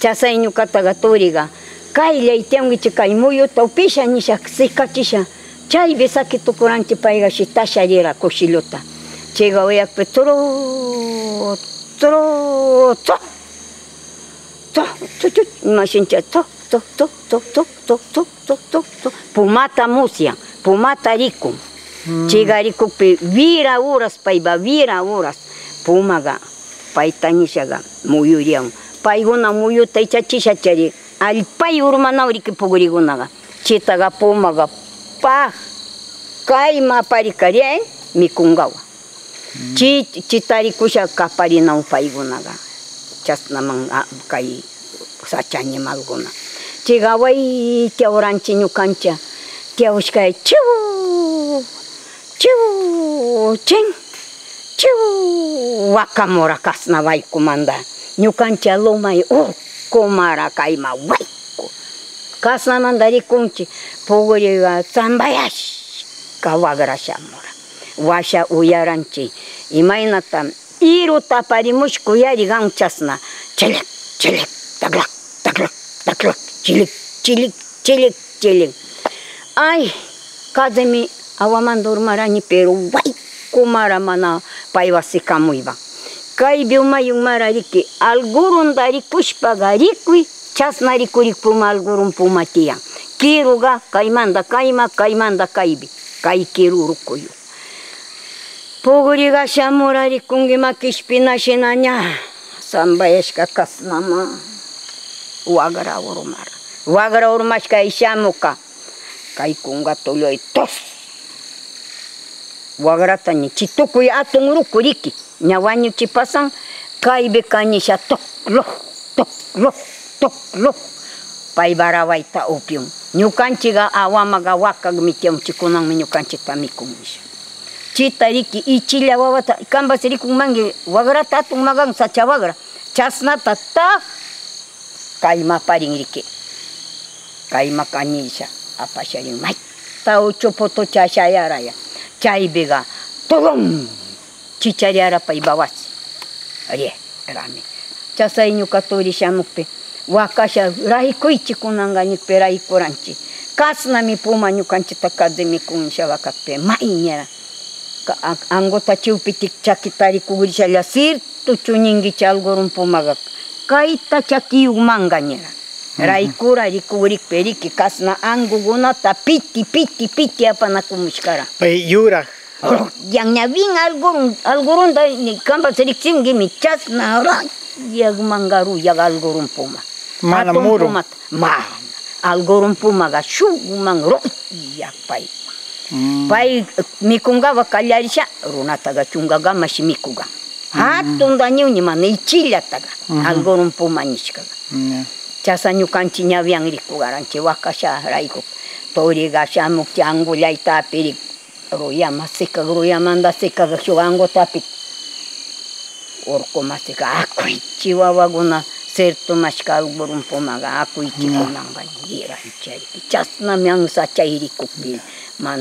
часайну катагатурига кайлей темгичи каймуюта упиша ниша ксикачиша чай бесаки тукуранчи пайга шиташа рира кошилюта чега оякпе туро туро то то то то машинча то то то то то то то то то то пумата мусия пумата рикум чега рикупе вира урас пайба вира урас пумага пайтанишага муюриан paiguna muyu taichachishachari allpay urmanawriki pukurikunaqa chitaqa pumaqa paj kayma aparikaria mikunkawa chi chitarikusha kaparinawan paykunaqa chasnaman kay sacha animalkuna chiqaway tiawranchik ñukancha tiawashkay chiu chiu chin chiu wakamura kasnawaykumanta ñukanchik lumay uh kumarakaima wayku kasamantaricunchik puguiriwa tsambayashka wagrashamura washa uyaranchik imaynata iru taparimushku yarigan chasna chilik chilik taklak taklak taklak chilik chilik chilik chilik ay kazemi awaman durmarani pero waykumara mana paywasi kamuyban ಕೈಬಿಮ್ಮ ಯುಮ್ಮರ ಅರಿಕ್ಕಿ ಅಲ್ಗೂರುಂದ ಅರಿಕ್ಕು ಪುಷ್ಪಗ ಅರಿಕ್ವಿ ಚಾಸ್ನ ಅರಿಕು ರಿಕ್ಪುಮ ಅಲ್ಗೂರುಂ ಪುಮತಿಯ ಕೀರುಗ ಕೈಮಂದ ಕೈಮ ಕೈಮಂದ ಕೈಬಿ ಕೈ ಕೀರು ಉರುಕುಯು ಪೂಗುರಿಗ ಶಮುರ ಅರಿಕ್ಕುಂಗಿಮ ಕಿಷ್ಪಿನ ಶಿನನ್ಯ ಸಂಬಯಷ್ಕ ಕಸ್ನಮ ವಾಗರ ಅವರು ಮಾರ ವಾಗರ ಅವರು ಮಶ್ಕ ಇಶಾಮುಕ ಕೈ ಕುಂಗ ತೊಲೊಯ್ ತೊಸ್ waqrata tukuy atun tok lo tok lo kañisha tokloj pai barawai ta opium upyun ñukanchiga awamaga wakakmi tiyanchikunanmi ñukanchikta mikun nisha chita riki ichilla wawata kanpas rikunmanki waqrata atun chawagra sacha waqra kai ma kaymaparin riki kai makaniisha apa sharing mai. Tau mayta uchuputu chashayaraya Ча и бега. Тулум! Чичаряра пайбавась. Ре, рами. Часайню, который шанукпе. Вакаша, райкуйчи кунанга никпе, райкуранчи. Каснами пуманю канчи такадзими кунша вакатпе. Майнера. Ангота чупити чакитари кугриша ля сирту чунинги чалгорум пумагак. Кайта чаки уманга нера. Raikura, Rikurik, Perik, Kasna, angugunata, Piti, Piti, Piti, apa na kumushkara. Pai Yura. Oh, yang nyawing algurun, algurun da ni kamba serik sim gimi chas na ra yag mangaru yag algurun puma. Mana muru? Ma, algurun puma ga shu mang ro yag pai. Hmm. Pai mikunga wa kalyarisha, runata ga chunga ga mashi mikuga. Hatun hmm. da niu ni mana ichilya taga, hmm. algurun puma nishkaga. Yeah. cha sa nyukan chi nya wiang ri ku garan chi wa ka sha rayku purigashamukchi angullaytapirik ruyama sikag ruyamanda sikag shugangotapi urkumasiga akuychi wawakuna sertumashka burunpumaga akuychikunaman yuraychaypi chasnami amsachayririkupi mana